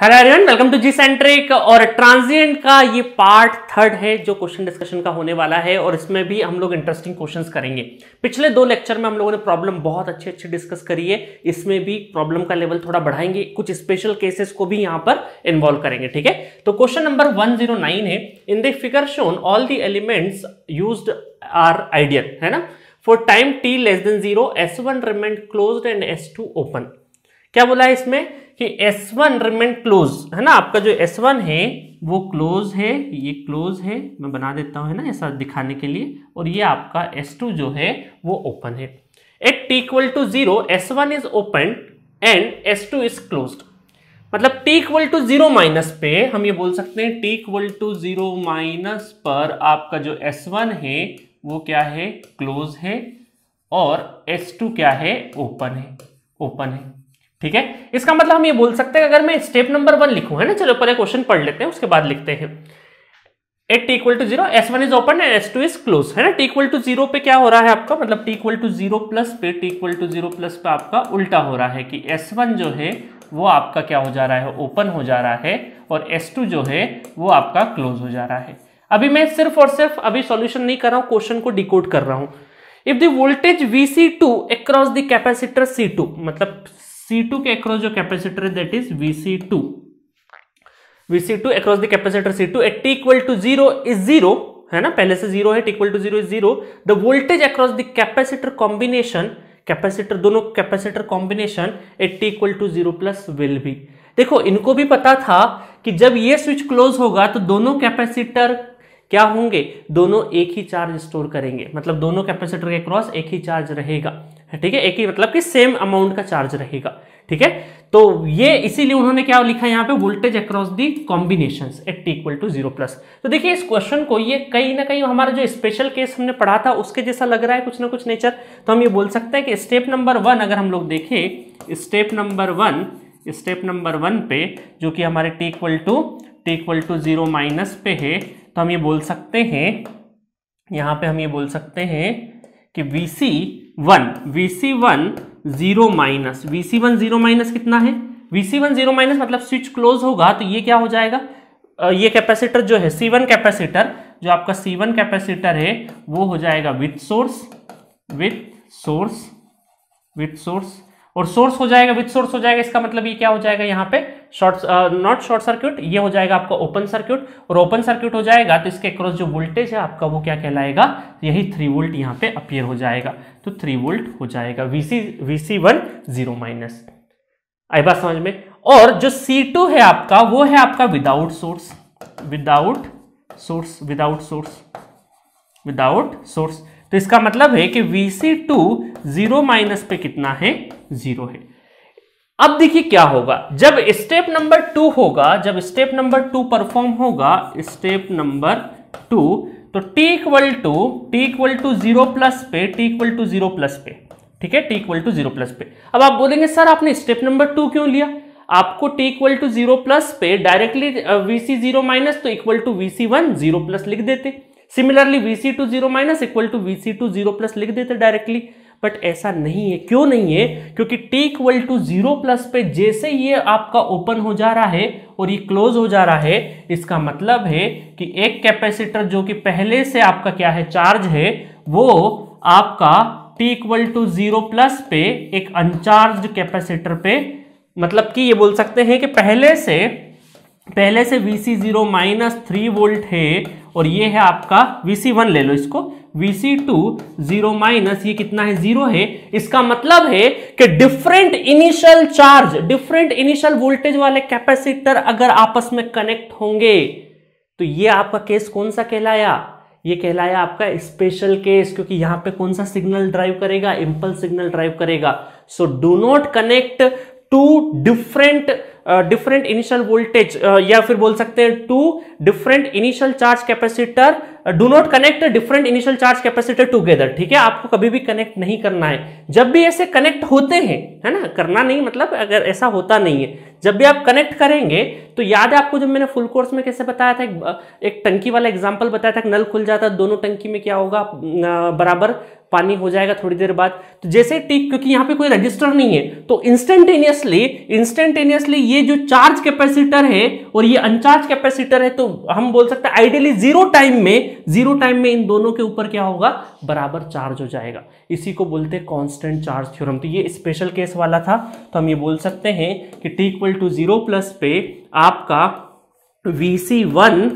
Hello everyone welcome to G centric और transient का ये पार्ट थर्ड है जो क्वेश्चन डिस्कशन का होने वाला है और इसमें भी हम लोग इंटरेस्टिंग क्वेश्चंस करेंगे। पिछले दो लेक्चर में हम लोगों ने प्रॉब्लम बहुत अच्छे अच्छे डिस्कस करी है। इसमें भी प्रॉब्लम का लेवल थोड़ा बढ़ाएँगे। कुछ स्पेशल केसेस को भी यहाँ पर इन्वॉल्व करेंगे, ठीक है? तो क्वेश्चन नंबर वन है। In the figure shown all the elements use are ideal है ना? For time T less than zero S one remained close and S two open क्या बोला है इसमें? कि S1 वन रिमेन क्लोज है ना? आपका जो S1 है, वो क्लोज है, ये क्लोज है। मैं बना देता हूँ, है ना, ऐसा दिखाने के लिए। और ये आपका S2 जो है, वो ओपन है। At T equal to zero S one is open and S two is close मतलब T equal to zero minus पे हम ये बोल सकते हैं T equal to zero minus पर आपका जो S1 है, वो क्या है? क्लोज है। और S2 क्या है? ओपन है। ओपन है। ठीक है? इसका मतलब हम ये बोल सकते हैं अगर मैं स्टेप नंबर वन लिखूं, है ना? चलो, पहले क्वेश्चन पढ़ लेते हैं, उसके बाद लिखते हैं। At T equal to zero S one is open and S two is close है ना? टी इक्वल टू ज़ीरो पे क्या हो रहा है आपका? मतलब T equal to zero plus पे T equal to zero plus पे आपका उल्टा हो रहा है कि एस वन जो है, वो आपका क्या हो जा रहा है? ओपन हो जा रहा है और एस टू जो है, वो आपका क्लोज हो जा रहा है। अभी मैं सिर्फ़ और सिर्फ़ अभी सॉल्यूशन नहीं कर रहा हूँ क्वेश्चन को डिकोड कर रहा हूँ। If the voltage V C two across the capacitor C two मतलब C2 के अक्रॉस जो कैपेसिटर है that is Vc2 Vc2 across the capacitor C2 at equal to zero is zero है ना? पहले से ज़ीरो है equal to zero is zero the voltage across the capacitor combination capacitor दोनों capacitor combination at equal to zero plus will be देखो, इनको भी पता था कि जब ये स्विच क्लोज होगा तो दोनों कैपेसिटर क्या होंगे? दोनों एक ही चार्ज स्टोर करेंगे। मतलब दोनों कैपेसिटर के क्रॉस एक ही चार्ज रहेगा। ठीक है? एक ही मतलब कि सेम अमाउंट का चार्ज रहेगा, ठीक है? तो ये इसीलिए उन्होंने क्या लिखा है यहाँ पे? Voltage across the combination at equal to zero plus तो देखिए, इस क्वेश्चन को ये कहीं ना कहीं हमारा जो स्पेशल केस हमने पढ़ा था, उसके जैसा लग रहा है कुछ ना कुछ नेचर तो हम ये बोल सकते हैं कि स्टेप नंबर वन अगर हम लोग देखें step number one step number one पे, जो कि हमारे T equal to T equal to zero minus पे है तो हम ये बोल सकते हैं, यहाँ पे हम ये बोल सकते हैं कि V C one V C one zero minus V C one zero minus कितना है? V C one zero minus मतलब स्विच क्लोज होगा तो ये क्या हो जाएगा? ये कैपेसिटर जो है सी वन कैपेसिटर जो आपका सी वन कैपेसिटर है, वो हो जाएगा with source with source with source और सोर्स हो जाएगा विथ सोर्स हो जाएगा, इसका मतलब ये क्या हो जाएगा यहाँ पे? शॉर्ट नॉट शॉर्ट सर्क्यूट ये हो जाएगा आपका ओपन सर्क्यूट और ओपन सर्क्यूट हो जाएगा तो इसके क्रॉस जो वोल्टेज है, आपका वो क्या कहलाएगा? यही थ्री वोल्ट यहाँ पे अपियर हो जाएगा। तो थ्री वोल्ट हो जाएगा VC VC one zero minus आई बात समझ में? और जो सी टू है आपका, वो है आपका without source without source without source without source तो इसका मतलब है कि Vc2 ज़ीरो माइनस पे कितना है? ज़ीरो है। अब देखिए क्या होगा। जब स्टेप नंबर टू होगा, जब स्टेप नंबर टू परफॉर्म होगा स्टेप नंबर टू तो t equal to T equal to zero plus पे t equal to zero plus पे ठीक है? t equal to zero plus पे अब आप बोलेंगे, सर, आपने स्टेप नंबर टू क्यों लिया? आपको t equal to zero plus पे डायरेक्टली वीसी ज़ीरो माइनस तो equal to VC one zero plus लिख देते। Similarly VC two zero minus equal to VC two zero plus लिख देते डायरेक्टली बट ऐसा नहीं है। क्यों नहीं है? क्योंकि T equal to zero plus पे जैसे ये आपका ओपन हो जा रहा है और ये क्लोज हो जा रहा है, इसका मतलब है कि एक कैपेसिटर जो कि पहले से आपका क्या है? चार्ज है, वो आपका T equal to zero plus पे एक अनचार्ज कैपेसिटर पे मतलब कि ये बोल सकते हैं कि पहले से पहले से V C zero minus three volt है और ये है आपका वी सी वन ले लो इसको। Vc2 ज़ीरो माइनस ये कितना है? ज़ीरो है। इसका मतलब है कि different initial charge different initial voltage वाले कैपेसिटर अगर आपस में कनेक्ट होंगे तो ये आपका केस कौन सा कहलाया? ये कहलाया आपका स्पेशल केस क्योंकि यहाँ पे कौन सा सिग्नल ड्राइव करेगा? इम्पल सिग्नल ड्राइव करेगा। So do not connect to different different initial voltage या फिर बोल सकते हैं two different initial charge capacitor do not connect different initial charge capacitor together ठीक है? आपको कभी भी कनेक्ट नहीं करना है। जब भी ऐसे कनेक्ट होते हैं है ना? करना नहीं मतलब अगर ऐसा होता नहीं है। जब भी आप कनेक्ट करेंगे तो याद है आपको जब मैंने फुल कोर्स में कैसे बताया था? एक, एक टंकी वाला एग्जांपल बताया था नल खुल जाता दोनों टंकी में क्या होगा? बराबर पानी हो जाएगा थोड़ी देर बाद। तो जैसे टी क्योंकि यहाँ पे कोई रजिस्टर नहीं है तो इंस्टेंटेनियसली इंस्टेंटेनियसली ये जो चार्ज कैपेसिटर है और ये अनचार्ज कैपेसिटर है तो हम बोल सकते हैं आइडियली ज़ीरो टाइम में ज़ीरो टाइम में इन दोनों के ऊपर क्या होगा? बराबर चार्ज हो जाएगा। इसी को बोलते हैं कॉन्स्टेंट चार्ज थ्योरम तो ये स्पेशल केस वाला था। तो हम ये बोल सकते हैं कि T equal to zero plus पे आपका V C one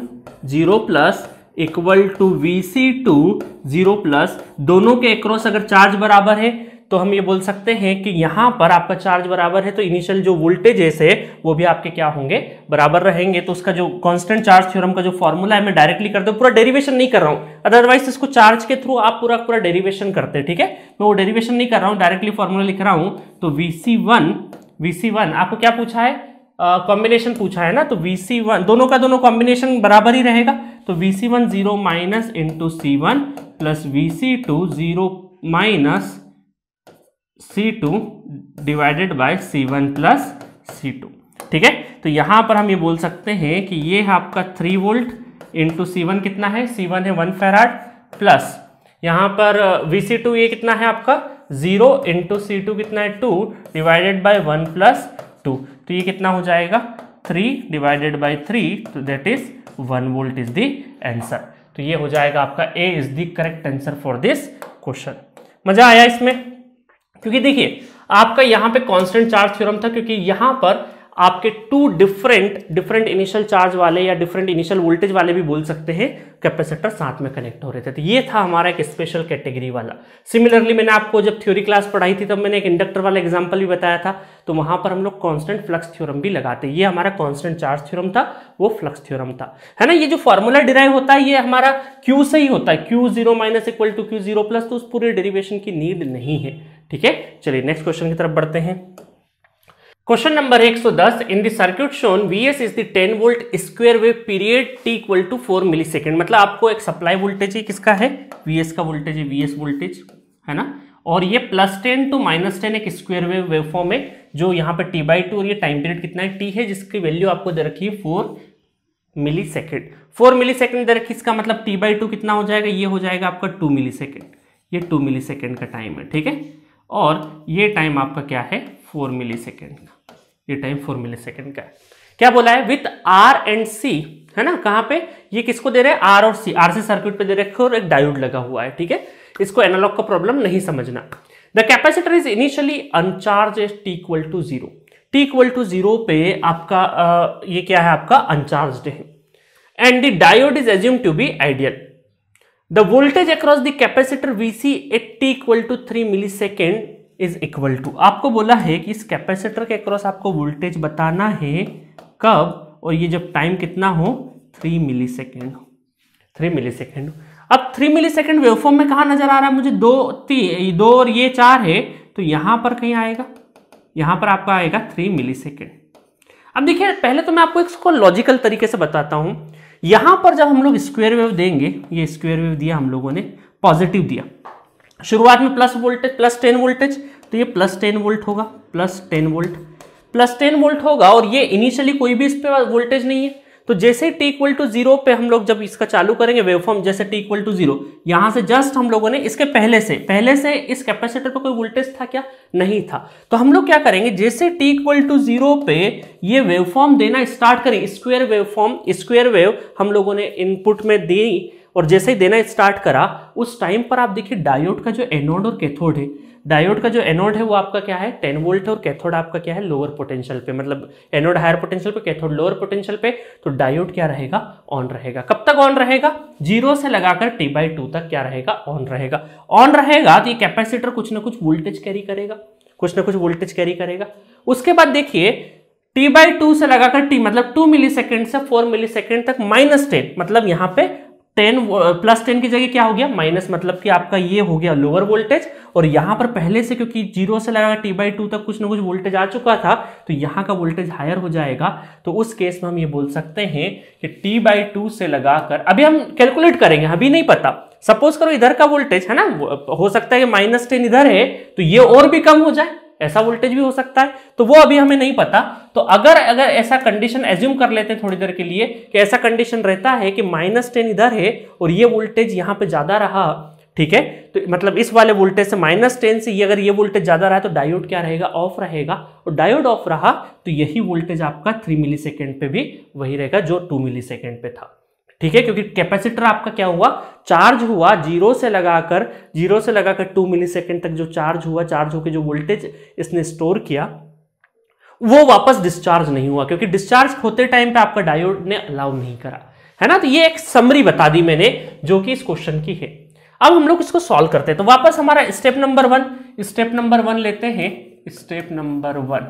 zero plus equal to V C two zero plus दोनों के एक्रॉस अगर चार्ज बराबर है तो हम ये बोल सकते हैं कि यहाँ पर आपका चार्ज बराबर है तो इनिशियल जो वोल्टेजेस है वो भी आपके क्या होंगे? बराबर रहेंगे। तो उसका जो कांस्टेंट चार्ज थ्योरम का जो फॉर्मूला है मैं डायरेक्टली कर दू पूरा डेरिवेशन नहीं कर रहा हूँ। अदरवाइज़ इसको चार्ज के थ्रू आप पूरा पूरा डेरिवेशन करते हैं ठीक है? मैं वो डेरिवेशन नहीं कर रहा हूँ डायरेक्टली फॉर्मूला लिख रहा हूँ। तो वी सी आपको क्या पूछा है? कॉम्बिनेशन uh, पूछा है ना? तो वी सी वन दोनों का दोनों कॉम्बिनेशन बराबर ही रहेगा। तो V C one zero minus into C one plus V C two zero minus C two divided by C one plus C two ठीक है? तो यहाँ पर हम ये बोल सकते हैं कि ये है आपका three volt into C one कितना है? सी वन है वन फेराड प्लस यहाँ पर वी सी टू ये कितना है आपका? ज़ीरो इंटू सी टू कितना है? Two divided by one plus two तो ये कितना हो जाएगा? थ्री डिवाइडेड बाई थ्री तो that is one volt is the answer तो ये हो जाएगा आपका A is the correct answer for this question मज़ा आया इसमें? क्योंकि देखिए, आपका यहाँ पे कांस्टेंट चार्ज थ्योरम था क्योंकि यहाँ पर आपके two different different initial charge वाले या डिफरेंट इनिशियल वोल्टेज वाले भी बोल सकते हैं कैपेसिटर साथ में कनेक्ट हो रहे थे। तो ये था हमारा एक स्पेशल कैटेगरी वाला। सिमिलरली मैंने आपको जब थ्योरी क्लास पढ़ाई थी, तब मैंने एक इंडक्टर वाला एग्ज़ाम्पल भी बताया था। तो वहाँ पर हम लोग कॉन्स्टेंट फ्लक्स थ्योरम भी लगाते। ये हमारा कॉन्स्टेंट चार्ज थ्योरम था, वो फ्लक्स थ्योरम था। है ना? ये जो फॉर्मूला डिराइव होता है, ये हमारा क्यू से ही होता है। Q zero minus equal to Q zero plus तो उस पूरे डेरिवेशन की नीड नहीं है। ठीक है? चलिए नेक्स्ट क्वेश्चन की तरफ़ बढ़ते हैं। Question number 110 in the circuit shown Vs is the 10 volt square wave period t equal to 4 millisecond मतलब आपको एक सप्लाई वोल्टेज है किसका है? Vs का वोल्टेज है, Vs वोल्टेज है ना? और ये plus ten to minus ten एक स्क्वायर वेव वेवफॉर्म है, जो यहाँ पे टी बाई टू और ये टाइम पीरियड कितना है? टी है, जिसकी वैल्यू आपको दे रखी है four millisecond four millisecond दे रखी, इसका मतलब टी बाई टू कितना हो जाएगा? ये हो जाएगा आपका टू मिली सेकेंड ये टू मिली सेकेंड का टाइम है, ठीक है? और ये टाइम आपका क्या है? फोर मिली सेकेंड का। ये टाइम फोर मिली सेकेंड का है। क्या बोला है? विथ आर एंड सी है ना? कहाँ पे? ये किसको दे रहे हैं? आर और सी आर सी सर्किट पे दे रखे और एक डायोड लगा हुआ है ठीक है? इसको एनालॉग का प्रॉब्लम नहीं समझना। The capacitor is initially uncharged T equal to zero T equal to zero पे आपका आ, ये क्या है आपका? अनचार्ज है। And the diode is assume to be ideal voltage across the capacitor VC at T equal to three millisecond is equal to आपको बोला है कि इस कैपेसिटर के अक्रॉस आपको वोल्टेज बताना है कब और ये जब टाइम कितना हो? Three millisecond three millisecond अब थ्री मिली सेकेंड वेवफॉर्म में कहा नज़र आ रहा है? मुझे दो तीन दो और ये चार है तो यहाँ पर कहीं आएगा? यहाँ पर आपका आएगा थ्री मिली सेकेंड अब देखिए, पहले तो मैं आपको इसको लॉजिकल तरीके से बताता हूँ। यहाँ पर जब हम लोग स्क्वेयर वेव देंगे, ये स्क्वेयर वेव दिया हम लोगों ने पॉजिटिव दिया। शुरुआत में plus voltage plus ten voltage तो ये प्लस टेन वोल्ट होगा plus ten volt plus ten volt होगा और ये इनिशियली कोई भी इस पर वोल्टेज नहीं है। तो जैसे टी इक्वल टू ज़ीरो पे हम लोग जब इसका चालू करेंगे वेवफॉर्म जैसे टी इक्वल टू ज़ीरो यहाँ से जस्ट हम लोगों ने इसके पहले से पहले से इस कैपेसिटर पे कोई वोल्टेज था क्या? नहीं था। तो हम लोग क्या करेंगे, जैसे टी इक्वल टू ज़ीरो पे ये वेवफॉर्म देना स्टार्ट करें स्क्वेयर वेवफॉर्म स्क्वेयर वेव हम लोगों ने इनपुट में दी, और जैसे ही देना स्टार्ट करा, उस टाइम पर आप देखिए डायोड का जो एनोड और कैथोड है डायोड का जो एनोड है वो आपका क्या है? टेन वोल्ट और कैथोड आपका क्या है? लोअर पोटेंशियल पे मतलब एनोड हायर पोटेंशियल पे, कैथोड लोअर पोटेंशियल पे। तो डायोड क्या रहेगा? ऑन रहेगा। कब तक ऑन रहेगा? ज़ीरो से लगाकर टी बाई टू तक क्या रहेगा? ऑन रहेगा। ऑन रहेगा तो ये कैपेसिटर कुछ ना कुछ वोल्टेज कैरी करेगा। कुछ ना कुछ वोल्टेज कैरी करेगा। उसके बाद देखिए, टी बाई टू से लगाकर टी मतलब टू मिली सेकेंड से फोर मिली सेकेंड तक माइनस टेन मतलब यहाँ पे टेन, प्लस टेन की जगह क्या हो गया? माइनस मतलब कि आपका ये हो गया लोअर वोल्टेज और यहाँ पर पहले से, क्योंकि ज़ीरो से लगा टी बाई टू तक कुछ ना कुछ वोल्टेज आ चुका था तो यहाँ का वोल्टेज हायर हो जाएगा। तो उस केस में हम ये बोल सकते हैं कि टी बाई टू से लगाकर, अभी हम कैलकुलेट करेंगे, अभी नहीं पता। सपोज़ करो इधर का वोल्टेज है ना? हो सकता है कि माइनस टेन इधर है तो ये और भी कम हो जाए। ऐसा वोल्टेज भी हो सकता है तो वो अभी हमें नहीं पता। तो अगर अगर ऐसा कंडीशन एज्यूम कर लेते हैं थोड़ी देर के लिए कि ऐसा कंडीशन रहता है कि माइनस टेन इधर है और ये वोल्टेज यहाँ पे ज़्यादा रहा, ठीक है? तो मतलब इस वाले वोल्टेज से माइनस टेन से ये अगर ये वोल्टेज ज़्यादा रहा तो डायोड क्या रहेगा? ऑफ़ रहेगा। और डायोड ऑफ़ रहा तो यही वोल्टेज आपका थ्री मिली पे भी वही रहेगा जो टू मिली पे था। ठीक है, क्योंकि कैपेसिटर आपका क्या हुआ? चार्ज हुआ ज़ीरो से लगाकर, ज़ीरो से लगाकर टू मिली सेकेंड तक जो चार्ज हुआ, चार्ज होकर जो वोल्टेज इसने स्टोर किया, वो वापस डिस्चार्ज नहीं हुआ, क्योंकि डिस्चार्ज होते टाइम पे आपका डायोड ने अलाउ नहीं करा। है ना? तो ये एक समरी बता दी मैंने, जो कि इस क्वेश्चन की है। अब हम लोग इसको सॉल्व करते हैं। तो वापस हमारा step number one, step number one लेते हैं। Step number one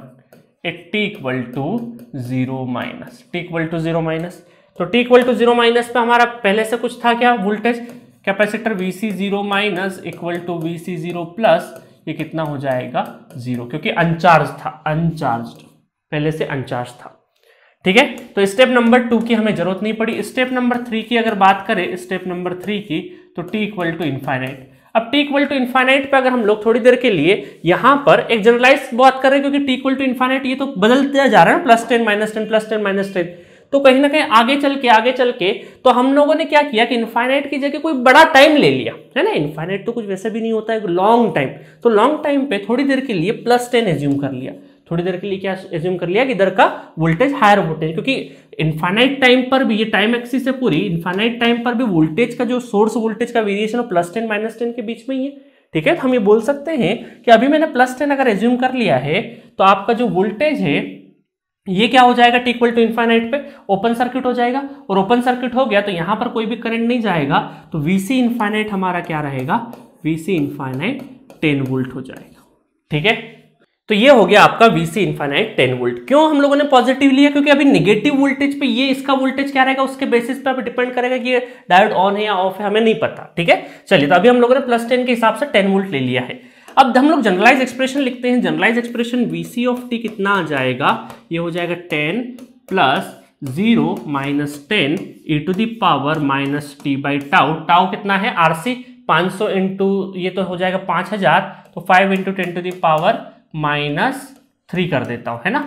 at equal to zero minus T equal to zero minus. तो T equal to zero minus पे हमारा पहले से कुछ था क्या? Voltage capacitor V C zero minus equal to V C zero plus ये कितना हो जाएगा? ज़ीरो क्योंकि अनचार्ज था अनचार्ज पहले से अनचार्ज था। ठीक है? तो स्टेप नंबर टू की हमें ज़रूरत नहीं पड़ी। स्टेप नंबर थ्री की अगर बात करें स्टेप नंबर थ्री की तो टी इक्वल टू इन्फाइनाइट अब टी इक्वल टू इन्फाइनाइट पर अगर हम लोग थोड़ी देर के लिए यहाँ पर एक जनरलाइज बात कर रहे हैं, क्योंकि टी इक्वल टू इन्फाइनाइट ये तो बदलते जा रहा है plus ten minus ten plus ten minus ten तो कहीं ना कहीं आगे चल के, आगे चल के तो हम लोगों ने क्या किया कि इन्फाइनाइट की जगह कोई बड़ा टाइम ले लिया, है ना? इन्फाइनाइट तो कुछ वैसे भी नहीं होता है लॉन्ग टाइम तो लॉन्ग टाइम पे थोड़ी देर के लिए प्लस टेन एज्यूम कर लिया. थोड़ी देर के लिए क्या एज्यूम कर लिया कि इधर का वोल्टेज हायर वोल्टेज क्योंकि इन्फाइनाइट टाइम पर भी ये टाइम एक्सिस है पूरी इन्फाइनाइट टाइम पर भी वोल्टेज का जो सोर्स वोल्टेज का variation plus ten minus ten के बीच में ही है. ठीक है? तो हम ये बोल सकते हैं कि अभी मैंने प्लस टेन अगर एज्यूम कर लिया है तो आपका जो वोल्टेज है ये क्या हो जाएगा? टी इक्वल टू इन्फाइनाइट पे ओपन सर्किट हो जाएगा। और ओपन सर्किट हो गया तो यहाँ पर कोई भी करंट नहीं जाएगा। तो वीसी इन्फाइनाइट हमारा क्या रहेगा? वीसी इन्फाइनाइट टेन वोल्ट हो जाएगा। ठीक है? तो ये हो गया आपका वीसी इन्फाइनाइट टेन वोल्ट क्यों हम लोगों ने पॉजिटिव लिया? क्योंकि अभी निगेटिव वोल्टेज पे ये इसका वोल्टेज क्या रहेगा? उसके बेसिस पे अभी डिपेंड करेगा कि ये डायोड ऑन है या ऑफ़ है, हमें नहीं पता। ठीक है? चलिए तो अभी हम लोगों ने प्लस टेन के हिसाब से टेन वोल्ट ले लिया है। अब हम लोग जनरलाइज एक्सप्रेशन लिखते हैं। Generalize expression VC of T कितना आ जाएगा? ये हो जाएगा ten plus zero minus ten E to the power minus T by tau tau कितना है? आरसी 500 सौ इंटू ये तो हो जाएगा 5000 तो 5 into ten to the power minus three कर देता हूँ, है ना?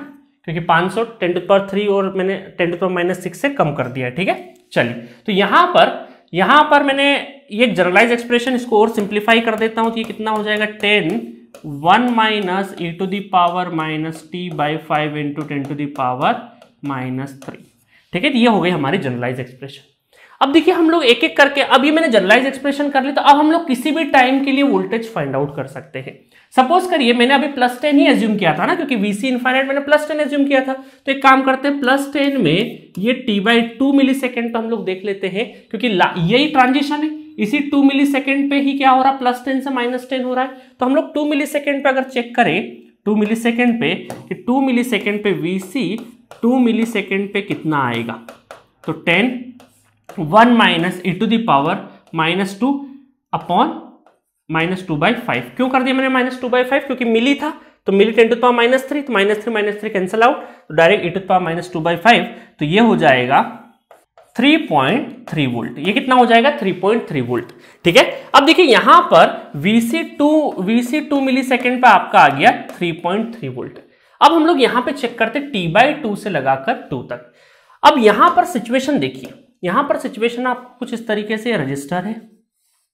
क्योंकि 500 सौ टेन टू पावर थ्री और मैंने ten to power minus six से कम कर दिया है, ठीक है? चलिए। तो यहाँ पर यहाँ पर मैंने ये जनरलाइज एक्सप्रेशन इसको और सिंप्लीफाई कर देता हूँ तो ये कितना हो जाएगा? Ten. One minus E to the power minus T by five into ten to the power minus three ठीक है तो ये हो गई हमारी जनरलाइज एक्सप्रेशन अब देखिए, हम लोग एक एक करके, अब ये मैंने जनरलाइज एक्सप्रेशन कर ली तो अब हम लोग किसी भी टाइम के लिए वोल्टेज फाइंड आउट कर सकते हैं। सपोज़ करिए, मैंने अभी प्लस टेन ही एज्यूम किया था ना, क्योंकि वीसी इनफाइनाइट मैंने प्लस टेन एज्यूम किया था। तो एक काम करते हैं प्लस टेन में ये T by two millisecond पे हम लोग देख लेते हैं, क्योंकि यही ट्रांजिशन है। इसी टू मिली सेकेंड पे ही क्या हो रहा है? प्लस टेन से माइनस टेन हो रहा है। तो हम लोग टू मिली सेकेंड पे अगर चेक करें टू मिली सेकेंड पे कि टू मिली सेकेंड पे वीसी टू मिली सेकेंड पे कितना आएगा? तो ten one minus E to the power minus two upon minus two by five क्यों कर दिया मैंने माइनस टू बाई फाइव क्योंकि मिली था। तो milli ten to power minus three तो minus three minus three cancel out तो direct E to power minus two by five तो ये हो जाएगा 3.3 वोल्ट। ये कितना हो जाएगा? 3.3 वोल्ट। ठीक है? अब देखिए, यहाँ पर VC2 VC2 मिली सेकेंड पे आपका आ गया 3.3 वोल्ट। अब हम लोग यहाँ पे चेक करते टी बाई टू से लगाकर टू तक। अब यहाँ पर सिचुएशन देखिए। यहाँ पर सिचुएशन आप कुछ इस तरीके से रजिस्टर है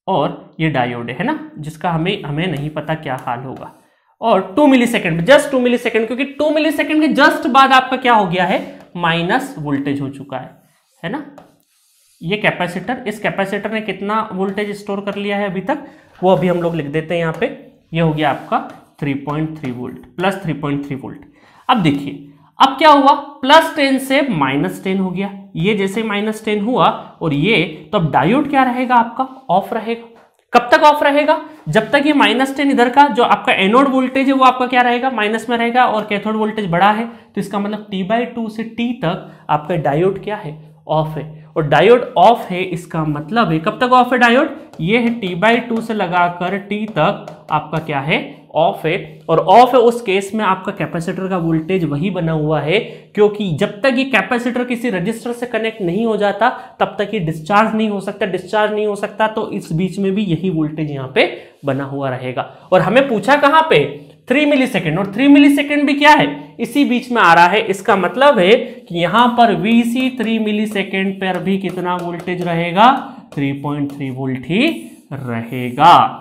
और ये डायोड है ना? जिसका हमें हमें नहीं पता क्या हाल होगा। और two millisecond just two millisecond क्योंकि टू मिली सेकेंड के जस्ट बाद आपका क्या हो गया है? माइनस वोल्टेज हो चुका है। है ना? ये कैपेसिटर इस कैपेसिटर ने कितना वोल्टेज स्टोर कर लिया है अभी तक? वो अभी हम लोग लिख देते हैं यहाँ पे। ये हो गया आपका 3.3 वोल्ट प्लस 3.3 वोल्ट अब देखिए, अब क्या हुआ? प्लस टेन से माइनस टेन हो गया। ये जैसे माइनस टेन हुआ और ये तो अब डायोड क्या रहेगा आपका? ऑफ़ रहेगा। कब तक ऑफ़ रहेगा? जब तक ये माइनस टेन इधर का, जो आपका एनोड वोल्टेज है, वो आपका क्या रहेगा? माइनस में रहेगा और कैथोड वोल्टेज बड़ा है। तो इसका मतलब टी बाई टू से टी तक आपका डायोड क्या है? ऑफ़ है। और डायोड ऑफ़ है, इसका मतलब है, कब तक ऑफ़ है डायोड ये है टी बाई टू से लगाकर टी तक आपका क्या है? ऑफ़ है। और ऑफ़ है उस केस में आपका कैपेसिटर का वोल्टेज वही बना हुआ है, क्योंकि जब तक ये कैपेसिटर किसी रजिस्टर से कनेक्ट नहीं हो जाता, तब तक ये डिस्चार्ज नहीं हो सकता डिस्चार्ज नहीं हो सकता तो इस बीच में भी यही वोल्टेज यहाँ पे बना हुआ रहेगा। और हमें पूछा कहाँ पे? थ्री मिली सेकेंड और थ्री मिली सेकेंड भी क्या है? इसी बीच में आ रहा है। इसका मतलब है कि यहाँ पर वीसी थ्री मिली सेकेंड पर भी कितना वोल्टेज रहेगा? 3.3 वोल्ट ही रहेगा।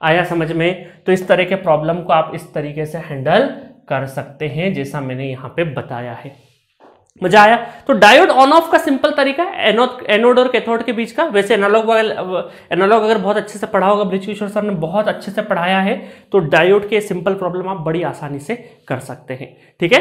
आया समझ में? तो इस तरह के प्रॉब्लम को आप इस तरीके से हैंडल कर सकते हैं, जैसा मैंने यहाँ पे बताया है। मज़ा आया। तो डायोड ऑन ऑफ़ का सिंपल तरीका है एनोड एनोड और कैथोड के बीच का। वैसे एनालॉग एनालॉग अगर बहुत अच्छे से पढ़ा होगा ब्रिज किशोर सर ने बहुत अच्छे से पढ़ाया है तो डायोड के सिंपल प्रॉब्लम आप बड़ी आसानी से कर सकते हैं। ठीक है?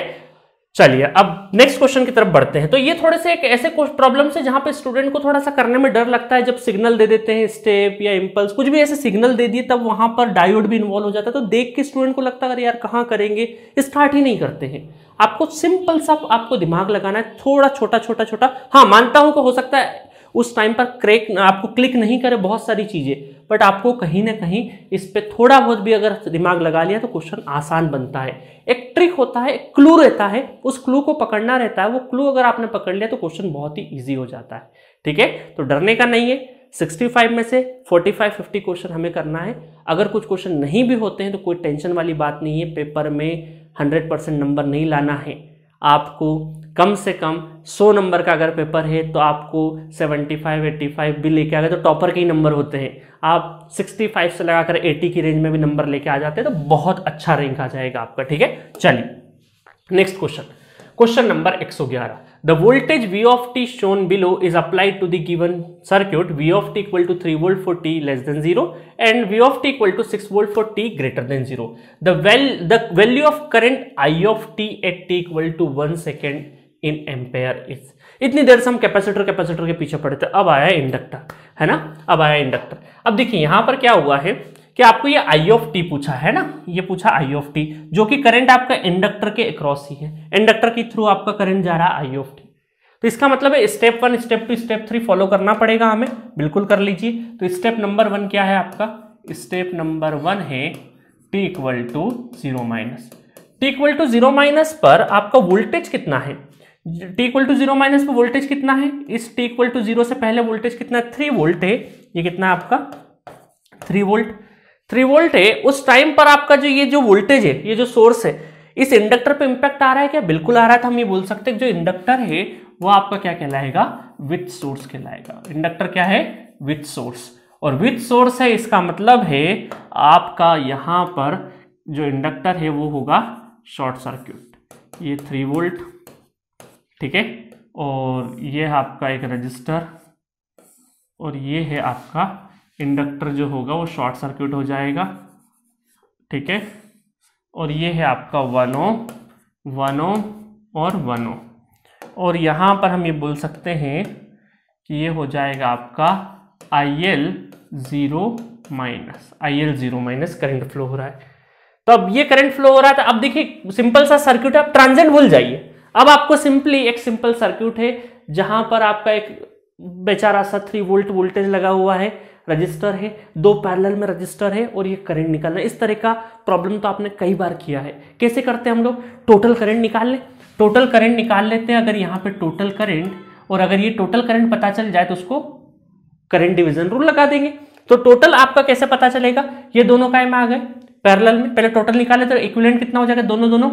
चलिए, अब नेक्स्ट क्वेश्चन की तरफ़ बढ़ते हैं। तो ये थोड़े से एक ऐसे प्रॉब्लम है जहाँ पे स्टूडेंट को थोड़ा सा करने में डर लगता है, जब सिग्नल दे देते हैं स्टेप या इम्पल्स कुछ भी ऐसे सिग्नल दे दिए, तब वहाँ पर डायोड भी इन्वॉल्व हो जाता है। तो देख के स्टूडेंट को लगता है, अरे यार, कहाँ करेंगे? स्टार्ट ही नहीं करते हैं। आपको सिंपल सा आपको दिमाग लगाना है, थोड़ा छोटा छोटा छोटा। हाँ मानता हूँ कि हो सकता है, उस टाइम पर क्रेक आपको क्लिक नहीं करे बहुत सारी चीज़ें। बट आपको कहीं ना कहीं इस पर थोड़ा बहुत भी अगर दिमाग लगा लिया तो क्वेश्चन आसान बनता है। एक ट्रिक होता है, एक क्लू रहता है, उस क्लू को पकड़ना रहता है। वो क्लू अगर आपने पकड़ लिया तो क्वेश्चन बहुत ही ईजी हो जाता है। ठीक है? तो डरने का नहीं है। 65 में से 45 50 क्वेश्चन हमें करना है। अगर कुछ क्वेश्चन नहीं भी होते हैं तो कोई टेंशन वाली बात नहीं है। पेपर में 100 परसेंट नंबर नहीं लाना है। आपको कम से कम 100 नंबर का अगर पेपर है तो आपको 75, 85 भी लेके आ गए तो टॉपर के ही नंबर होते हैं। आप 65 से लगाकर 80 की रेंज में भी नंबर लेके आ जाते हैं तो बहुत अच्छा रैंक आ जाएगा आपका ठीक है? चलिए नेक्स्ट क्वेश्चन क्वेश्चन नंबर 111 सौ ग्यारह. The voltage V of T shown below is applied to the given circuit V of T equal to three volt for T less than zero and V of T equal to six volt for T greater than zero the value of current I of T at T equal to one second in ampere is इतनी देर से हम capacitor capacitor के पीछे पड़े थे, अब आया इंडक्टर, है ना? अब आया इंडक्टर। अब देखिए, यहाँ पर क्या हुआ है कि आपको ये आई ऑफ़ टी पूछा है ना? ये पूछा आई ऑफ़ टी जो कि करंट आपका इंडक्टर के अक्रॉस ही है। इंडक्टर के थ्रू आपका करंट जा रहा है आई ऑफ़ टी तो इसका मतलब है step one step two step three follow करना पड़ेगा हमें। बिल्कुल कर लीजिए। तो स्टेप नंबर वन क्या है आपका? स्टेप नंबर वन है T equal to zero minus T equal to zero minus पर आपका वोल्टेज कितना है? T equal to zero minus पर वोल्टेज कितना है? इस टी इक्वल टू ज़ीरो से पहले वोल्टेज कितना? थ्री वोल्ट है। ये कितना आपका? थ्री वोल्ट थ्री वोल्ट है। उस टाइम पर आपका जो ये जो वोल्टेज है, ये जो सोर्स है, इस इंडक्टर पे इंपैक्ट आ रहा है क्या? बिल्कुल आ रहा है तो हम ये बोल सकते हैं जो इंडक्टर है, वो आपका क्या कहलाएगा? विथ सोर्स कहलाएगा। इंडक्टर क्या है? विथ सोर्स और विथ सोर्स है, इसका मतलब है आपका यहाँ पर जो इंडक्टर है, वो होगा शॉर्ट सर्क्यूट ये थ्री वोल्ट ठीक है? और ये है आपका एक रजिस्टर और ये है आपका इंडक्टर जो होगा वो शॉर्ट सर्क्यूट हो जाएगा, ठीक है? और ये है आपका वन वन और वन और यहाँ पर हम ये बोल सकते हैं कि ये हो जाएगा आपका I L zero minus I L zero minus current flow हो रहा है। तो अब ये करंट फ्लो हो रहा था अब देखिए सिंपल सा सर्क्यूट है आप ट्रांजेंट भूल जाइए। अब आपको सिंपली एक सिंपल सर्क्यूट है, जहाँ पर आपका एक बेचारा सा थ्री वोल्ट वोल्टेज लगा हुआ है रजिस्टर है, दो पैरेलल में रजिस्टर है और ये करंट निकालना इस तरह का प्रॉब्लम तो आपने कई बार किया है। कैसे करते हैं हम लोग? टोटल करंट निकाल लें। टोटल करंट निकाल लेते हैं अगर यहाँ पे टोटल करंट और अगर ये टोटल करंट पता चल जाए तो उसको करंट डिवीज़न रूल लगा देंगे। तो टोटल आपका कैसे पता चलेगा? ये दोनों काय में आ गए। पैरेलल में पहले टोटल निकाले तो इक्विलेंट कितना हो जाएगा? दोनों दोनों।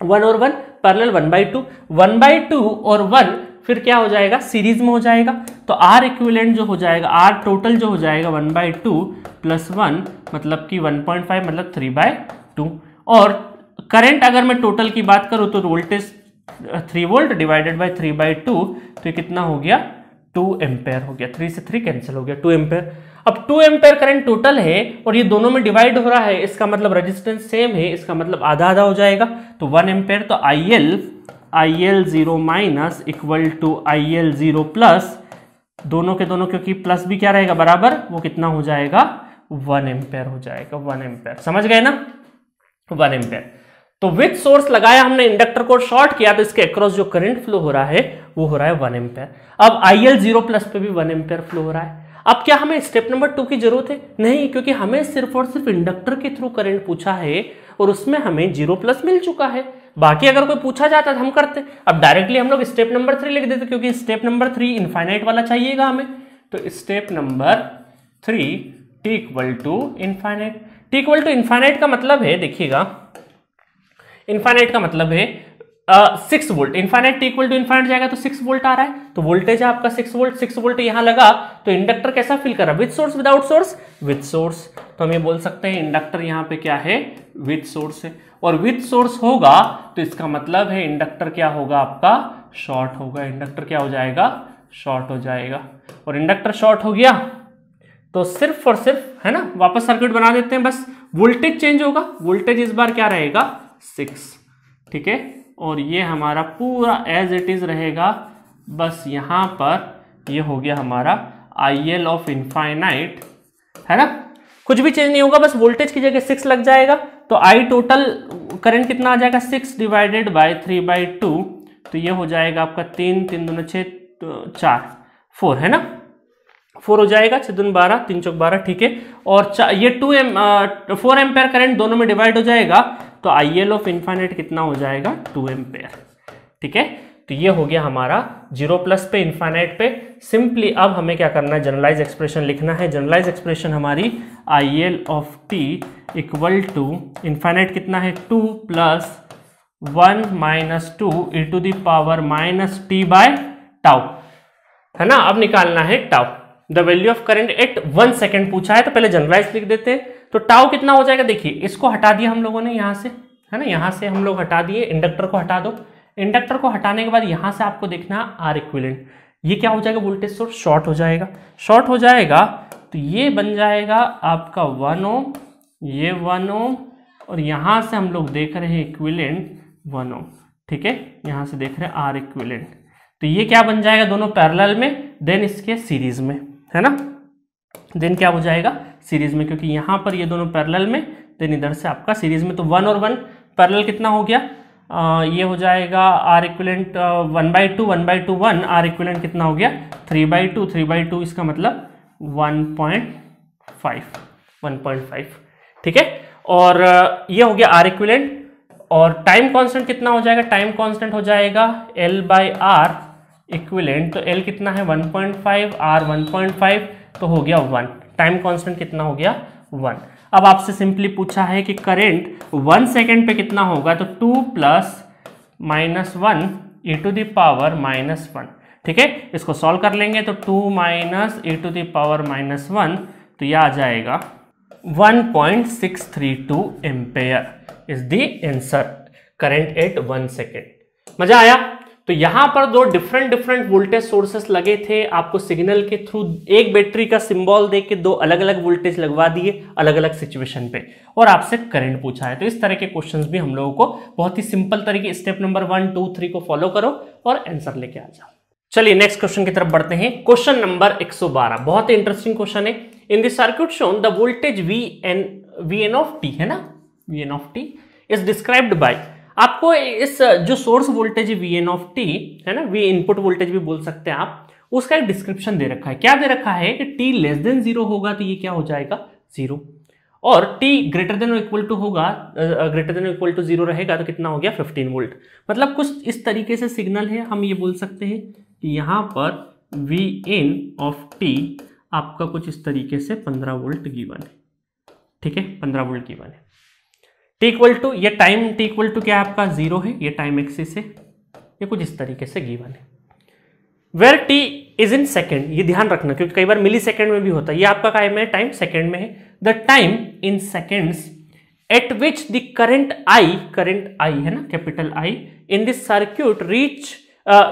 वन और one parallel one by two one by two और वन फिर क्या हो जाएगा? सीरीज़ में हो जाएगा। तो आर इक्विवेलेंट जो हो जाएगा आर टोटल जो हो जाएगा one by two plus one मतलब कि वन पॉइंट फाइव मतलब थ्री बाय टू और करंट अगर मैं टोटल की बात करूँ तो voltage three volt divided by three by two तो ये कितना हो गया? टू एम्पेयर हो गया। थ्री से थ्री कैंसिल हो गया। टू एम्पेयर अब टू एम्पेयर करंट टोटल है और ये दोनों में डिवाइड हो रहा है, इसका मतलब रेजिस्टेंस सेम है, इसका मतलब आधा आधा हो जाएगा। तो वन एम्पेयर तो I L I L zero minus equal to I L zero plus दोनों के दोनों क्योंकि प्लस भी क्या रहेगा बराबर, वो कितना हो जाएगा? वन एम्पेयर हो जाएगा वन एम्पेयर समझ गए ना? वन एम्पेयर तो विथ सोर्स लगाया हमने इंडक्टर को शॉर्ट किया तो इसके अक्रॉस जो करंट फ्लो हो रहा है, वो हो रहा है वन एम्पेयर अब आई एल ज़ीरो प्लस पे भी वन एम्पेयर फ्लो हो रहा है। अब क्या हमें स्टेप नंबर टू की ज़रूरत है? नहीं, क्योंकि हमें सिर्फ़ और सिर्फ़ इंडक्टर के थ्रू करंट पूछा है और उसमें हमें ज़ीरो प्लस मिल चुका है। बाकी अगर कोई पूछा जाता तो हम करते। अब डायरेक्टली हम लोग स्टेप नंबर थ्री लिख देते, क्योंकि स्टेप नंबर थ्री इनफाइनाइट वाला चाहिएगा हमें। तो step number three T equal to infinite T equal to infinite का मतलब है, देखिएगा। इनफाइनाइट का मतलब है six volt infinite equal to infinite जाएगा तो सिक्स वोल्ट आ रहा है। तो वोल्टेज है आपका सिक्स वोल्ट सिक्स वोल्ट यहाँ लगा तो इंडक्टर कैसा फील कर? रहा है with source without source with source तो हम ये बोल सकते हैं इंडक्टर यहाँ पे क्या है? विथ सोर्स है। और विथ सोर्स होगा तो इसका मतलब है इंडक्टर क्या होगा आपका? शॉर्ट होगा। इंडक्टर क्या हो जाएगा? शॉर्ट हो जाएगा। और इंडक्टर शॉर्ट हो गया? तो सिर्फ़ और सिर्फ़, है ना? वापस सर्किट बना देते हैं बस। वोल्टेज चेंज होगा। वोल्टेज इस बार क्या रहेगा? सिक्स ठीक है? और ये हमारा पूरा एज इट इज़ रहेगा। बस यहाँ पर ये हो गया हमारा आई एल ऑफ़ इनफाइनाइट है ना? कुछ भी चेंज नहीं होगा, बस वोल्टेज की जगह सिक्स लग जाएगा। तो आई टोटल करंट कितना आ जाएगा? Six divided by three by two तो ये हो जाएगा आपका तीन तीन दोनों छः तो चार फोर है ना? फोर हो जाएगा छः दून बारह, तीन चौक बारह, ठीक है। और ये two M four ampere current दोनों में डिवाइड हो जाएगा। तो आई एल ऑफ़ इन्फाइनेट कितना हो जाएगा? टू एम्पेयर ठीक है? तो ये हो गया हमारा ज़ीरो प्लस पे इन्फाइनाइट पे। सिंपली अब हमें क्या करना है? जनरलाइज एक्सप्रेशन लिखना है। जनरलाइज एक्सप्रेशन हमारी I L of T equal to infinite कितना है? Two plus one minus two E to the power minus T by tau है ना? अब निकालना है tau the value of current at one second पूछा है तो पहले जनरलाइज लिख देते तो टाउ कितना हो जाएगा? देखिए, इसको हटा दिया हम लोगों ने यहाँ से, है ना? यहाँ से हम लोग हटा दिए इंडक्टर को हटा दो। इंडक्टर को हटाने के बाद यहाँ से आपको देखना आर इक्विलेंट ये क्या हो जाएगा? वोल्टेज सोर्स शॉर्ट हो जाएगा। शॉर्ट हो जाएगा तो ये बन जाएगा आपका वन ओम ये वन ओम और यहाँ से हम लोग देख रहे हैं इक्विलेंट वन ओम ठीक है? यहाँ से देख रहे हैं आर इक्विलेंट तो ये क्या बन जाएगा दोनों पैरेलल में? देन इसके सीरीज़ में। है ना? देन क्या हो जाएगा? सीरीज़ में क्योंकि यहाँ पर ये दोनों पैरेलल में देन इधर से आपका सीरीज़ में तो वन और वन पैरेलल कितना हो गया? आ, ये हो जाएगा R equivalent one by two one by two one R equivalent कितना हो गया? Three by two three by two इसका मतलब one point five one point five ठीक है? और ये हो गया आर इक्विलेंट और टाइम कांस्टेंट कितना हो जाएगा? टाइम कांस्टेंट हो जाएगा एल बाई आर इक्विलेंट तो एल कितना है? 1.5 आर 1.5 तो हो गया वन। टाइम कांस्टेंट कितना हो गया? वन। अब आपसे सिंपली पूछा है कि करंट वन सेकेंड पे कितना होगा तो two plus minus one e to the power minus one. ठीक है? इसको सॉल्व कर लेंगे तो two minus e to the power minus one तो यह आ जाएगा 1.632 ampere. Is the answer. Current at one second. मज़ा आया? तो यहाँ पर दो डिफरेंट डिफरेंट वोल्टेज सोर्सेस लगे थे। आपको सिग्नल के थ्रू एक बैटरी का सिंबल दे के दो अलग अलग वोल्टेज लगवा दिए अलग अलग सिचुएशन पे। और आपसे करंट पूछा है। तो इस तरह के क्वेश्चंस भी हम लोगों को बहुत ही सिंपल तरीके step number one two three को फॉलो करो और आंसर लेके आ जाओ। चलिए नेक्स्ट क्वेश्चन की तरफ़ बढ़ते हैं। क्वेश्चन नंबर 112 बहुत ही इंटरेस्टिंग क्वेश्चन है। In this circuit shown the voltage V N V N of T है ना? V N of T is described by आपको इस जो source voltage V N of T है ना वी इनपुट वोल्टेज भी बोल सकते हैं आप, उसका एक डिस्क्रिप्शन दे रखा है। क्या दे रखा है कि टी लेस देन ज़ीरो होगा तो ये क्या हो जाएगा? ज़ीरो और T greater than equal to होगा greater than equal to zero रहेगा तो कितना हो गया? 15 वोल्ट मतलब कुछ इस तरीके से सिग्नल है, हम ये बोल सकते हैं कि यहाँ पर वी इन ऑफ़ टी आपका कुछ इस तरीके से 15 वोल्ट गिवन है। ठीक है? 15 वोल्ट गिवन है। टी इक्वल टू ये टाइम टी इक्वल टू क्या आपका ज़ीरो है? ये टाइम एक्सिस है। ये कुछ इस तरीके से गिवन है where T is in second ये ध्यान रखना, क्योंकि कई बार मिली सेकेंड में भी होता है। ये आपका काय में टाइम सेकेंड में है। The time in seconds at which the current I current I है ना capital I in this circuit reach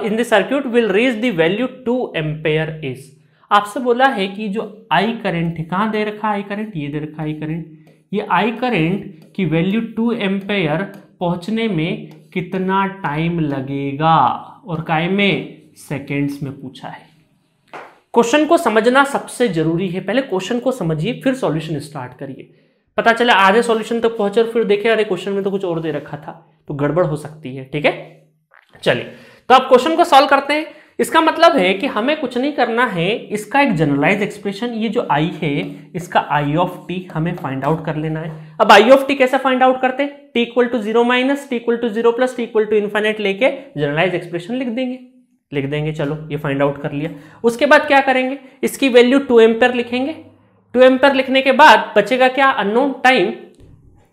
in this circuit will reach the value two ampere is आपसे बोला है कि जो आई करेंट है, कहाँ दे रखा आई करेंट ये दे रखा आई करेंट ये आई करेंट की वैल्यू टू एम्पेयर पहुँचने में कितना टाइम लगेगा? और काय में? सेकेंड्स में पूछा है। क्वेश्चन को समझना सबसे ज़रूरी है। पहले क्वेश्चन को समझिए, फिर सॉल्यूशन स्टार्ट करिए। पता चला, आधे सॉल्यूशन तक पहुँचे और फिर देखे, अरे क्वेश्चन में तो कुछ और दे रखा था। तो गड़बड़ हो सकती है, ठीक है? चलिए तो आप क्वेश्चन को सॉल्व करते हैं। इसका मतलब है कि हमें कुछ नहीं करना है। इसका एक जनरलाइज एक्सप्रेशन ये जो आई है, इसका आई ऑफ़ टी हमें फाइंड आउट कर लेना है। अब आई ऑफ़ टी कैसे फाइंड आउट करते हैं? T equal to zero minus T equal to zero plus T equal to infinite लेके जनरलाइज एक्सप्रेशन लिख देंगे। लिख देंगे, चलो, ये फाइंड आउट कर लिया। उसके बाद क्या करेंगे? इसकी वैल्यू टू एम्पेयर लिखेंगे। टू एम्पेयर लिखने के बाद बचेगा क्या? Unknown time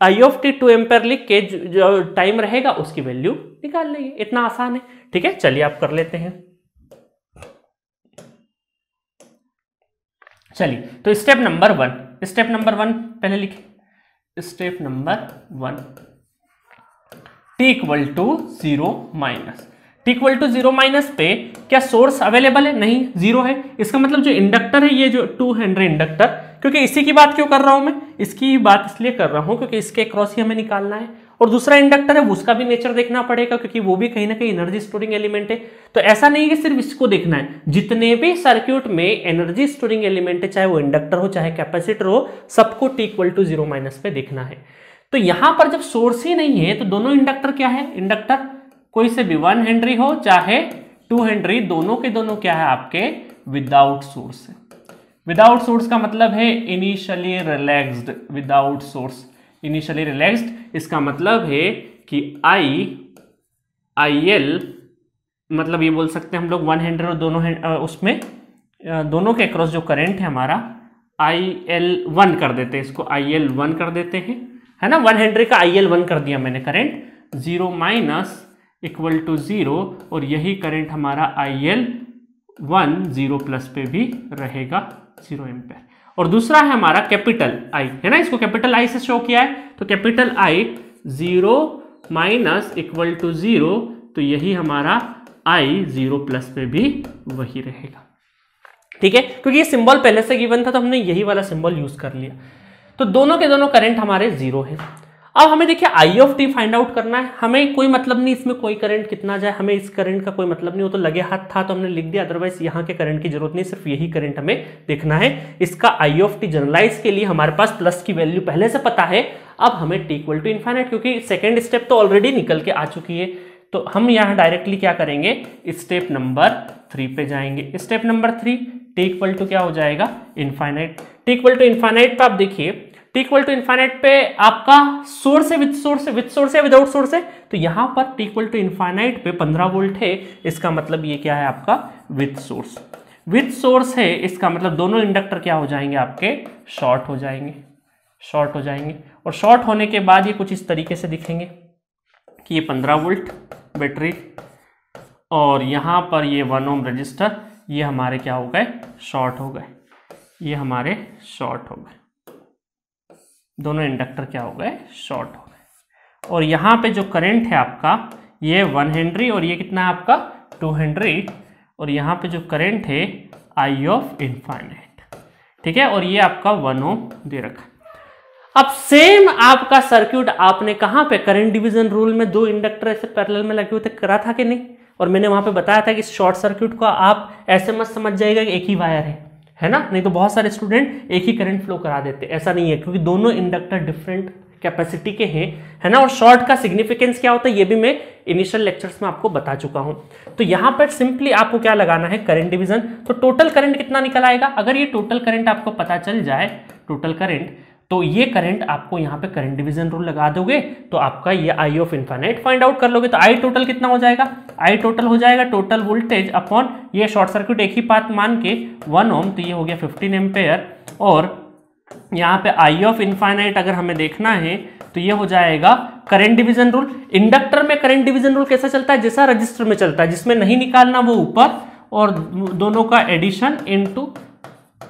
I of T two ampere लिख के जो टाइम रहेगा, उसकी वैल्यू निकाल लेंगे। इतना आसान है। ठीक है, चलिए आप कर लेते हैं। चलिए तो step number one step number one पहले लिखे। Step number one T equal to zero minus T equal to zero minus पे क्या सोर्स अवेलेबल है? नहीं ज़ीरो है। इसका मतलब जो इंडक्टर है, ये जो टू हंड्रेड इंडक्टर क्योंकि इसी की बात क्यों कर रहा हूँ मैं? इसकी बात इसलिए कर रहा हूँ क्योंकि इसके क्रॉस ही हमें निकालना है। और दूसरा इंडक्टर है उसका भी नेचर देखना पड़ेगा, क्योंकि वो भी कहीं ना कहीं एनर्जी स्टोरिंग एलिमेंट है। तो ऐसा नहीं है कि सिर्फ़ इसको देखना है। जितने भी सर्क्यूट में एनर्जी स्टोरिंग एलिमेंट है, चाहे वो इंडक्टर हो, चाहे कैपेसिटर हो, सबको T equal to zero minus पे देखना है। तो यहाँ पर जब सोर्स ही नहीं है तो दोनों इंडक्टर क्या है? इंडक्टर कोई से भी वन हेनरी हो, चाहे टू हेनरी दोनों के दोनों क्या है आपके? विदाउट सोर्स विदाउट सोर्स का मतलब है initially relaxed without source initially relaxed इसका मतलब है कि आई आई एल मतलब ये बोल सकते हैं हम लोग वन हैंड्रेड और दोनों हैंड उसमें दोनों के अक्रॉस जो करंट है हमारा आई एल वन कर देते हैं, इसको आई एल वन कर देते हैं, है ना? वन हंड्रेड का आई एल वन कर दिया मैंने current zero minus equal to zero और यही करंट हमारा I L one zero plus पे भी रहेगा ज़ीरो एम्पेयर और दूसरा है हमारा कैपिटल आई, है ना? इसको कैपिटल आई से शो किया है। तो capital I zero minus equal to zero तो यही हमारा आई ज़ीरो प्लस में भी वही रहेगा। ठीक है? क्योंकि ये सिंबल पहले से गिवन था तो हमने यही वाला सिंबल यूज़ कर लिया। तो दोनों के दोनों करंट हमारे ज़ीरो है। अब हमें देखिए I of T find out करना है। हमें कोई मतलब नहीं, इसमें कोई करंट कितना जाए, हमें इस करंट का कोई मतलब नहीं हो तो लगे हाथ था तो हमने लिख दिया अदरवाइज़ यहाँ के करंट की ज़रूरत नहीं, सिर्फ़ यही करंट हमें देखना है। इसका आई ऑफ़ टी जनरलाइज के लिए हमारे पास प्लस की वैल्यू पहले से पता है। अब हमें टी इक्वल टू इन्फाइनाइट क्योंकि सेकेंड स्टेप तो ऑलरेडी निकल के आ चुकी है। तो हम यहाँ डायरेक्टली क्या करेंगे? स्टेप नंबर थ्री पे जाएँगे। Step number three T equal to क्या हो जाएगा? Infinite T equal to infinite पर आप देखिए टी इक्वल टू इन्फाइनाइट पे आपका सोर्स है विथ सोर्स है विथ सोर्स है विदाउट सोर्स है तो यहाँ पर टी इक्वल टू इन्फाइनाइट पे 15 वोल्ट है, इसका मतलब ये क्या है आपका? विथ सोर्स विथ सोर्स है, इसका मतलब दोनों इंडक्टर क्या हो जाएँगे आपके? शॉर्ट हो जाएँगे. शॉर्ट हो जाएँगे. और शॉर्ट होने के बाद ये कुछ इस तरीके से दिखेंगे कि ये 15 वोल्ट बैटरी और यहाँ पर ये वन ओम रजिस्टर ये हमारे क्या हो गए? शॉर्ट हो गए. ये हमारे शॉर्ट हो गए. दोनों इंडक्टर क्या हो गए? शॉर्ट हो गए। और यहाँ पे जो करंट है आपका, ये वन हेनरी और ये कितना है आपका? Two henry. और यहाँ पे जो करंट है, आई ऑफ़ इन्फाइनाइट। ठीक है? और ये आपका वन ओम दे रखा अब सेम आपका सर्क्यूट आपने कहाँ पे करंट डिवीज़न रूल में दो इंडक्टर ऐसे पैरेलल में लगे हुए थे, करा था कि नहीं? और मैंने वहाँ पे बताया था कि शॉर्ट सर्क्यूट को आप ऐसे मत समझ जाएगा कि एक ही वायर है। है ना? नहीं तो बहुत सारे स्टूडेंट एक ही करंट फ्लो करा देते। ऐसा नहीं है, क्योंकि दोनों इंडक्टर डिफरेंट कैपेसिटी के हैं, है ना? और शॉर्ट का सिग्निफिकेंस क्या होता है, ये भी मैं इनिशियल लेक्चर्स में आपको बता चुका हूँ। तो यहाँ पर सिंपली आपको क्या लगाना है? करंट डिवीज़न तो टोटल करंट कितना निकल आएगा? अगर ये टोटल करंट आपको पता चल जाए टोटल करंट तो ये करंट आपको यहाँ पे करंट डिवीज़न रूल लगा दोगे तो आपका ये I of infinite find out कर लोगे। तो आई टोटल कितना हो जाएगा? आई टोटल हो जाएगा टोटल वोल्टेज अपॉन ये शॉर्ट सर्क्यूट एक ही पाथ मान के वन ओम तो ये हो गया फिफ्टीन एम्पेयर और यहाँ पे आई ऑफ़ इन्फाइनाइट अगर हमें देखना है तो ये हो जाएगा करंट डिवीज़न रूल इंडक्टर में करंट डिवीज़न रूल कैसा चलता है? जैसा रजिस्टर में चलता है, जिसमें नहीं निकालना वो ऊपर, और दोनों का एडिशन इनटू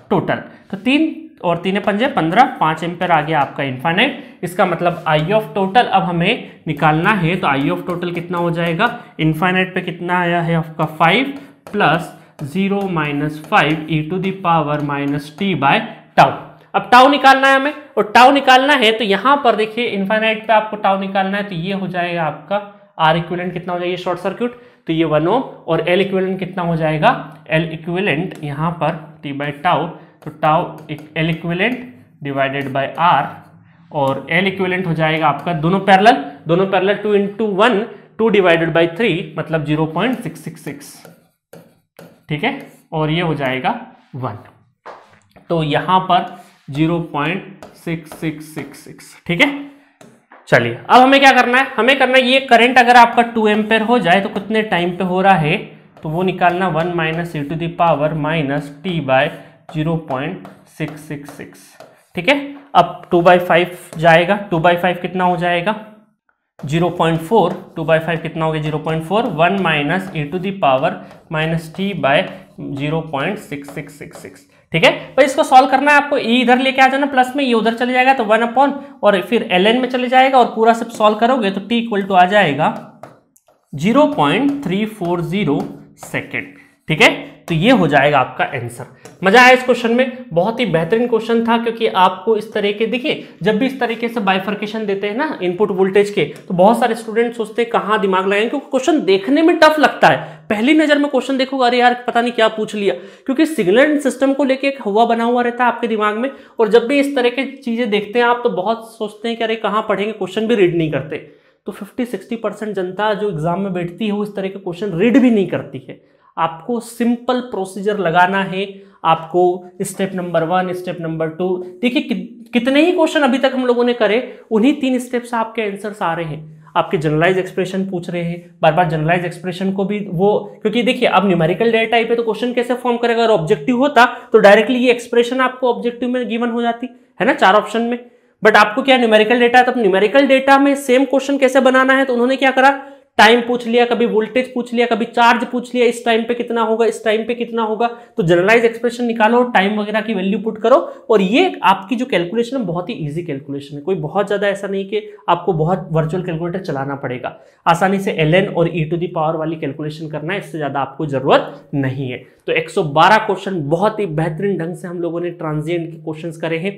टोटल तो तीन और तीन पंजे, पंद्रह, पाँच एम्पेयर आ गया आपका इन्फाइनाइट इसका मतलब आई ऑफ़ टोटल अब हमें निकालना है तो आई ऑफ़ टोटल कितना हो जाएगा? इन्फाइनाइट पे कितना आया है आपका five plus zero minus five e to the power minus T by tau अब टाउ निकालना है हमें, और टाउ निकालना है तो यहाँ पर देखिए इन्फाइनाइट पे आपको टाउ निकालना है तो ये हो जाएगा आपका आर इक्विलेंट कितना हो जाएगा? शॉर्ट सर्क्यूट तो ये वन ओम और एल इक्विलेंट कितना हो जाएगा? एल इक्विलेंट यहाँ पर टी बाय टाउ तो tau L equivalent divided by R और एल इक्विवेलेंट हो जाएगा आपका दोनों पैरेलल दोनों parallel two into one two divided by three मतलब zero point six six six ठीक है? और ये हो जाएगा वन तो यहाँ पर zero point six six six six ठीक है? चलिए, अब हमें क्या करना है? हमें करना है ये करंट अगर आपका टू एम्पेयर हो जाए तो कितने टाइम पे हो रहा है? तो वो निकालना one minus e to the power minus T by zero point six six six ठीक है? अब टू बाई फाइव जाएगा। टू बाई फाइव कितना हो जाएगा? Zero point four two by five कितना हो गया? Zero point four one minus e to the power minus T by zero point six six six six ठीक है? भाई, इसको सॉल्व करना है आपको। ई इधर लेके आ जाना प्लस में। ये उधर चले जाएगा तो वन अपॉन और फिर एल एन में चले जाएगा और पूरा सब सॉल्व करोगे तो टी इक्वल टू आ जाएगा zero point three four zero second ठीक है? तो ये हो जाएगा आपका आंसर मज़ा आया इस क्वेश्चन में। बहुत ही बेहतरीन क्वेश्चन था क्योंकि आपको इस तरह के देखिए, जब भी इस तरीके से बाइफर्केशन देते हैं ना इनपुट वोल्टेज के तो बहुत सारे स्टूडेंट सोचते हैं कहाँ दिमाग लगाएँगे, क्योंकि क्वेश्चन देखने में टफ लगता है। पहली नज़र में क्वेश्चन देखोगे, अरे यार, पता नहीं क्या पूछ लिया। क्योंकि सिग्नल सिस्टम को लेके एक हवा बना हुआ रहता है आपके दिमाग में, और जब भी इस तरह की चीज़ें देखते हैं आप तो बहुत सोचते हैं कि अरे कहाँ पढ़ेंगे क्वेश्चन भी रीड नहीं करते। तो 50-60 परसेंट जनता जो एग्ज़ाम में बैठती है, वो इस तरह के क्वेश्चन रीड भी नहीं करती है। आपको सिंपल प्रोसीजर लगाना है आपको step number one step number two देखिए कि, कितने ही क्वेश्चन अभी तक हम लोगों ने करे उन्हीं तीन स्टेप से आपके आंसर्स आ रहे हैं। आपके जनरलाइज एक्सप्रेशन पूछ रहे हैं बार बार जनरलाइज एक्सप्रेशन को भी वो क्योंकि देखिए अब न्यूमेरिकल डेटा टाइप है तो क्वेश्चन कैसे फॉर्म करेगा? अगर ऑब्जेक्टिव होता तो डायरेक्टली ये एक्सप्रेशन आपको ऑब्जेक्टिव में गिवन हो जाती है ना चार ऑप्शन में। बट आपको क्या न्यूमेरिकल डेटा है तो न्यूमेरिकल डेटा में सेम क्वेश्चन कैसे बनाना है? तो उन्होंने क्या करा? टाइम पूछ लिया, कभी वोल्टेज पूछ लिया, कभी चार्ज पूछ लिया, इस टाइम पे कितना होगा, इस टाइम पे कितना होगा तो जनरलाइज एक्सप्रेशन निकालो टाइम वगैरह की वैल्यू पुट करो, और ये आपकी जो कैलकुलेशन है, बहुत ही इजी कैलकुलेशन है। कोई बहुत ज़्यादा ऐसा नहीं कि आपको बहुत वर्चुअल कैलकुलेटर चलाना पड़ेगा। आसानी से एल और ई टू दी पावर वाली कैलकुलेशन करना है, इससे ज़्यादा आपको ज़रूरत नहीं है। तो 112 क्वेश्चन बहुत ही बेहतरीन ढंग से हम लोगों ने ट्रांजिएंट के क्वेश्चन करे हैं।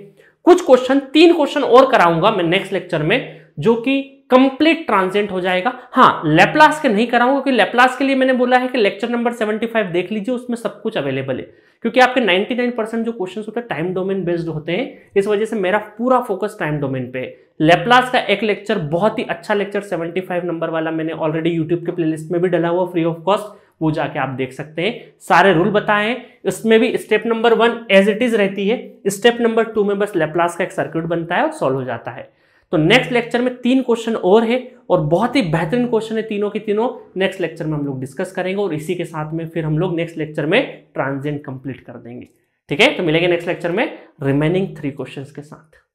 कुछ क्वेश्चन तीन क्वेश्चन और कराऊँगा मैं नेक्स्ट लेक्चर में, जो कि कंप्लीट ट्रांजेंट हो जाएगा। हाँ लेप्लास के नहीं कराऊँगा क्योंकि लेप्लास के लिए मैंने बोला है कि लेक्चर नंबर 75 देख लीजिए, उसमें सब कुछ अवेलेबल है। क्योंकि आपके 99 परसेंट जो क्वेश्चन होते हैं टाइम डोमेन बेस्ड होते हैं, इस वजह से मेरा पूरा फोकस टाइम डोमेन पे है। लेप्लास का एक लेक्चर बहुत ही अच्छा लेक्चर 75 नंबर वाला मैंने ऑलरेडी यूट्यूब के प्लेलिस्ट में भी डला हुआ फ्री ऑफ़ कॉस्ट वो जाके आप देख सकते हैं। सारे रूल बताए, इसमें भी step number one as it is रहती है। स्टेप नंबर टू में बस लेप्लास का एक सर्किट बनता है और सॉल्व हो जाता है। तो नेक्स्ट लेक्चर में तीन क्वेश्चन और है और बहुत ही बेहतरीन क्वेश्चन है तीनों के तीनों। नेक्स्ट लेक्चर में हम लोग डिस्कस करेंगे और इसी के साथ में फिर हम लोग नेक्स्ट लेक्चर में ट्रांजेंट कंप्लीट कर देंगे। ठीक है? तो मिलेंगे नेक्स्ट लेक्चर में रिमेनिंग थ्री क्वेश्चन के साथ।